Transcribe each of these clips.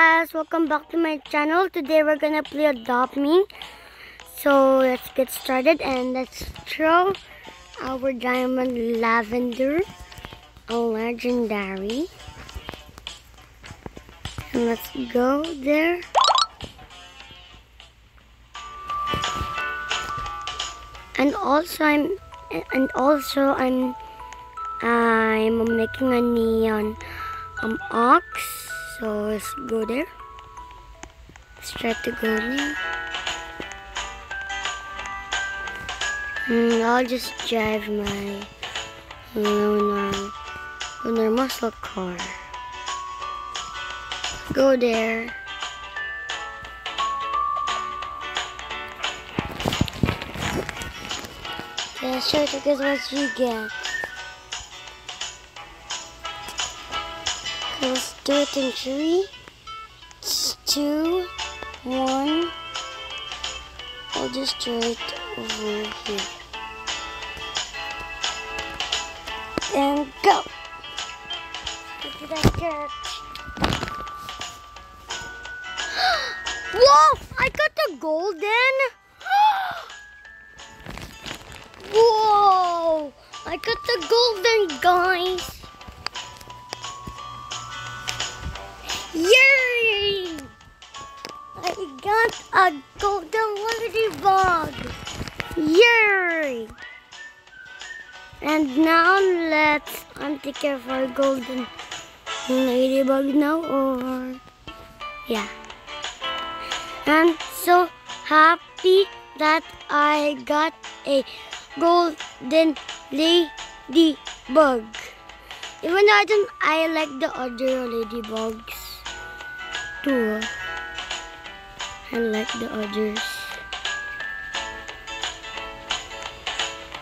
guys, welcome back to my channel. Today we're gonna play Adopt Me. So let's get started and let's throw our diamond lavender, a legendary. And let's go there. And also I'm and also I'm I'm making a neon um ox. So let's go there. Let's try to go there. Mm, I'll just drive my lunar lunar muscle car. Go there. Yeah, sure, because what you get. Let's do it in three, two, one. I'll just do it over here. And go. Look at that church. Whoa! I got the golden. Whoa! I got the golden, guys. A golden ladybug. Yay! And now let's take care of our golden ladybug now, or yeah. I'm so happy that I got a golden ladybug. Even though I don't, I like the other ladybugs too. I like the others.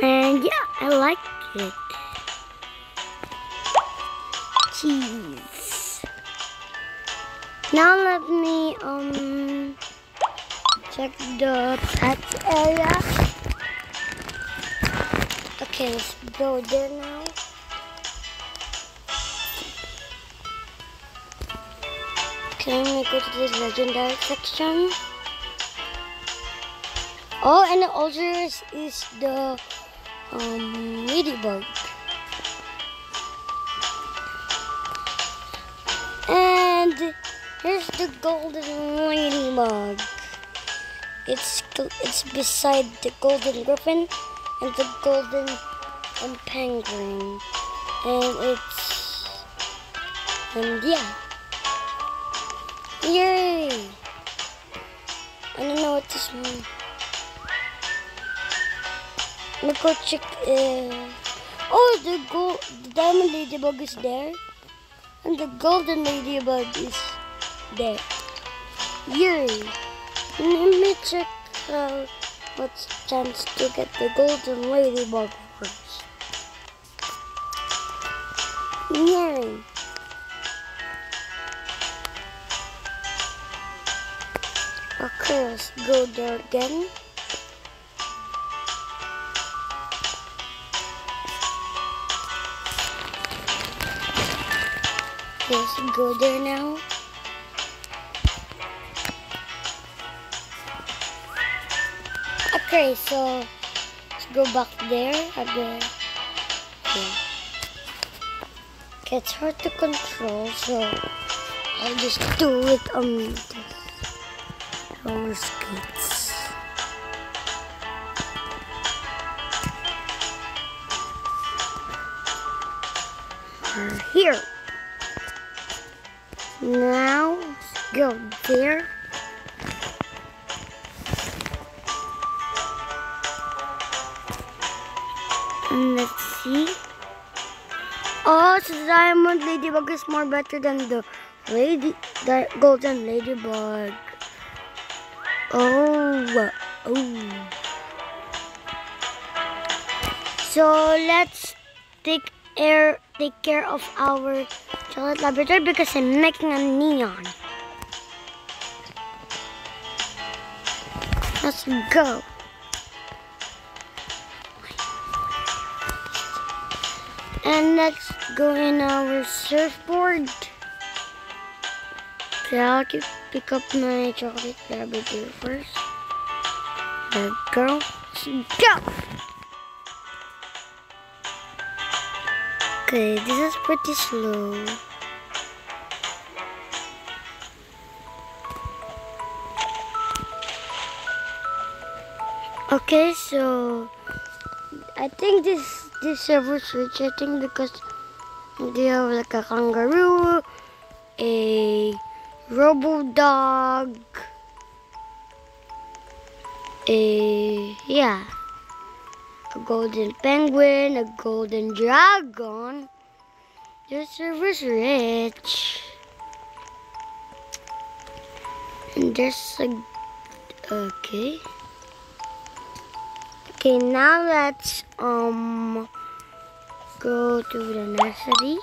And yeah, I like it. Cheese. Now let me um check the pet area. Okay, let's go there now. Let me go to this legendary section. Oh, and also is, is the um, ladybug. And here's the golden ladybug. It's it's beside the golden griffin and the golden um, penguin, and it's and yeah. Yay! I don't know what this means. Let go check. Uh, oh, the gold, the diamond ladybug is there, and the golden ladybug is there. Yay! Let me check uh, what's chance to get the golden ladybug first. Yay! Let's go there again. Let's go there now. Okay, so let's go back there again. Okay, it's hard to control, so I'll just do it on this roller skates. Here. Now go there. And let's see. Oh, so the diamond ladybug is more better than the lady, the golden ladybug. Oh, oh. So let's take air, take care of our chocolate labrador because I'm making a neon. Let's go. And let's go in our surfboard. Okay, I'll keep, pick up my chocolate here first. There we go. Let's go! Okay, this is pretty slow. Okay, so I think this this server switch. I think because they have like a kangaroo, a robo dog, a yeah, a golden penguin, a golden dragon. This server's rich, and there's a okay. Okay, now let's um go to the nursery.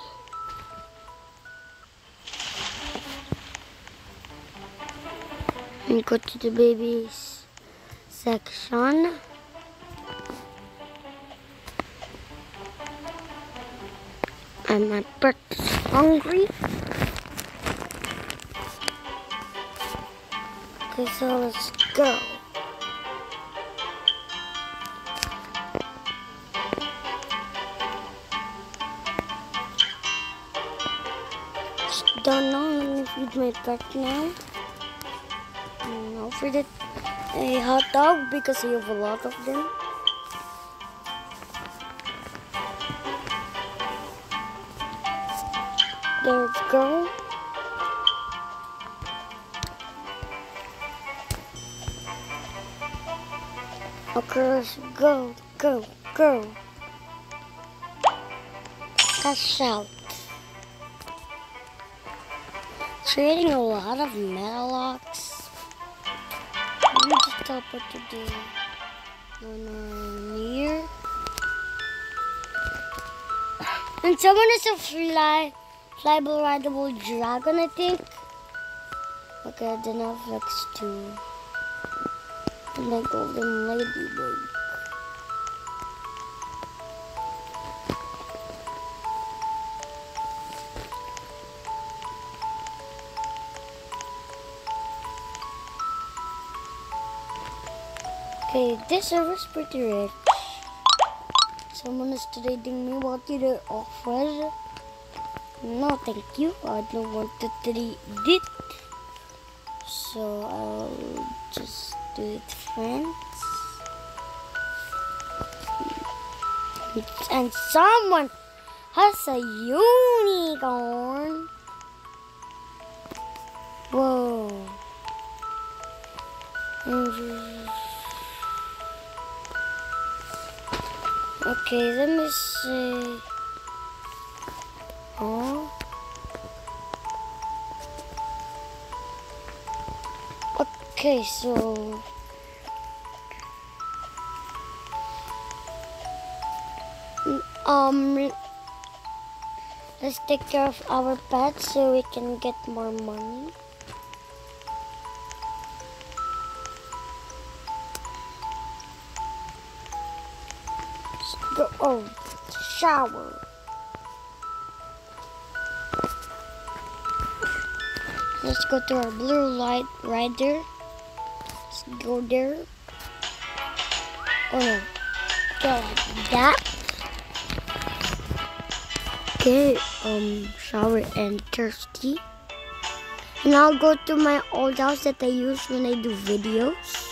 And go to the babies section. And my bird is hungry. Okay, so let's go. don't know. Me feed my pet now. And feed it a hot dog because we have a lot of them. There we go. Okay, let's go, go, go. Cash out. Creating a lot of metalocks. Let what to do. And someone is a fly, flyable rideable dragon, I think. Okay, then I'll flex two. And then golden ladybug. Okay, this server's pretty rich. Someone is trading me what you offer. No, thank you. I don't want to trade it. So I'll just do it friends. And someone has a unicorn. Whoa. Okay, let me see. Oh. Okay, so um let's take care of our pets so we can get more money. Oh shower. Let's go to our blue light right there. Let's go there. Oh no. Go like that. Okay, um, shower and thirsty. And I'll go to my old house that I use when I do videos.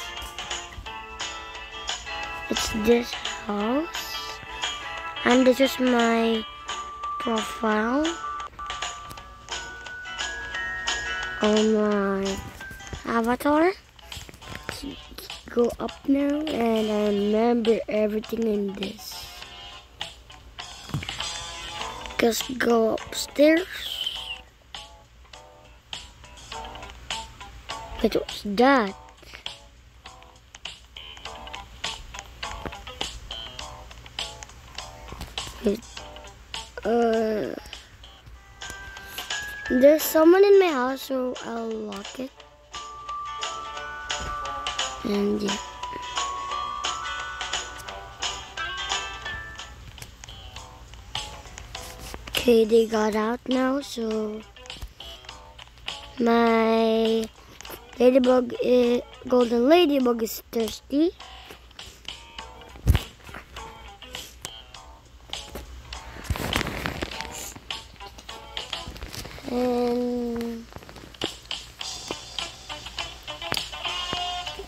It's this house. And this is my profile. on my avatar. Go up now and I remember everything in this. Just go upstairs. Wait, what's that? Uh... There's someone in my house, so I'll lock it. And yeah. Okay, they got out now, so My ladybug, is, golden ladybug is thirsty.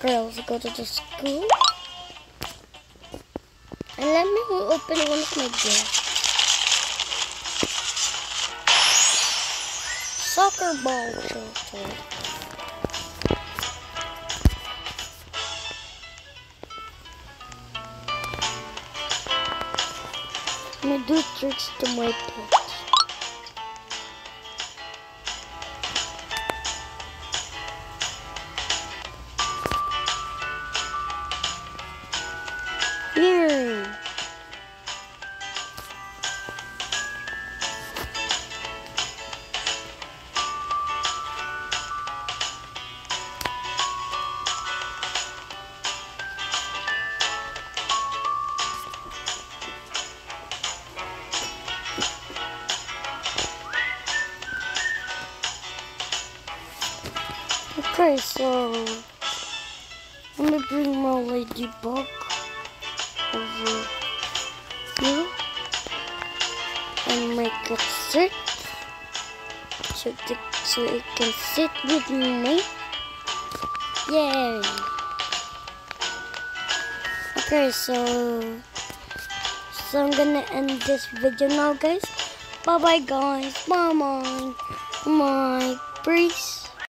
Girls go to the school. And let me open one of my gifts. Soccer ball children. Let me do tricks to my pets. Okay, so let me bring my ladybug over here and make it sit so, the, so it can sit with me. Yay! Okay, so so I'm gonna end this video now, guys. Bye bye, guys. Bye bye. Bye. Peace.